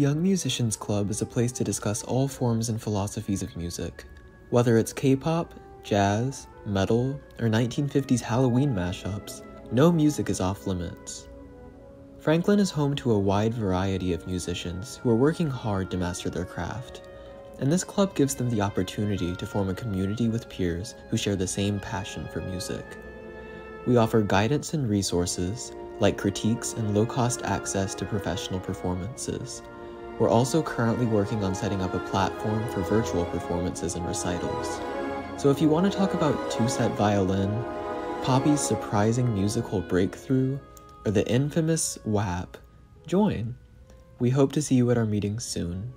Young Musicians Club is a place to discuss all forms and philosophies of music. Whether it's K pop, jazz, metal, or 1950s Halloween mashups, no music is off limits. Franklin is home to a wide variety of musicians who are working hard to master their craft, and this club gives them the opportunity to form a community with peers who share the same passion for music. We offer guidance and resources, like critiques and low cost access to professional performances we're also currently working on setting up a platform for virtual performances and recitals. So if you want to talk about TwoSet Violin, Poppy's surprising musical breakthrough, or the infamous WAP, join. We hope to see you at our meetings soon.